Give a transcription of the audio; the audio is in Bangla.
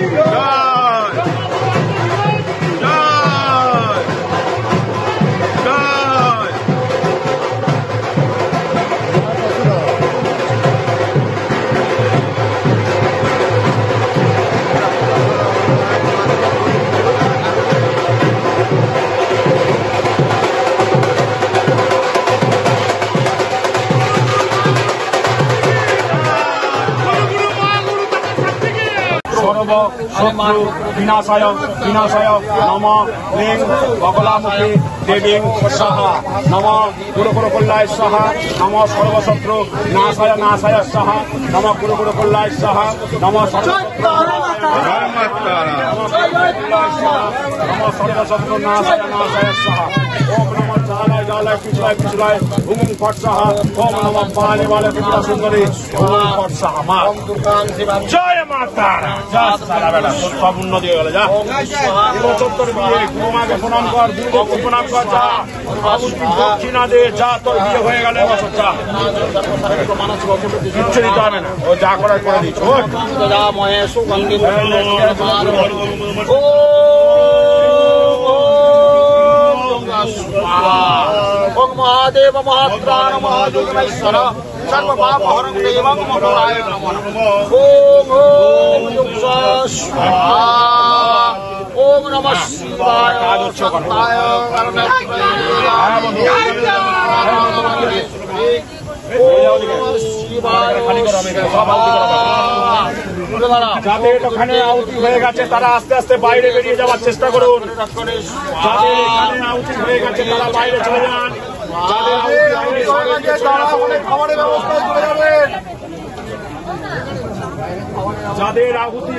Viva! সর্ব শত্রু বিনাশায় বিনাশায় নম লিং বগলামুখী দেবীং সাহা নম গুরুগুরু কল্যায় সাহা নম সর্বশত্রু নাশায় নাশায় সাহা নম গুরুগুরু কল্যায় সাহা নম সর্বশত্রু নাশায় নাশায় সাহা জয় যা সারা বেটা তোর সব উন্নতি হয়ে গেল যা এবছর বিয়ে গুরুমাকে প্রণাম কর গুরুদেবকে প্রণাম কর যা বাবুকে দক্ষিণা দে যা তোর বিয়ে হয়ে গেল এবছর যা কিচ্ছু দিতে হবে না ও যা করার করে দিচ্ছ ওঠ। महादेव महात्राण महादेवेश्वर सर्वपापहरं देवं मनोराय नमः ओम ओम युक्ष स्वाहा ओम नमः शिवाय शक्ताय ओम शिवाय যাদের ওখানে আউটি হয়ে গেছে তারা আস্তে আস্তে বাইরে বেরিয়ে যাওয়ার চেষ্টা করুন যাদের এখানে আউটি হয়ে গেছে তারা বাইরে চলে যান যাদের আহুতি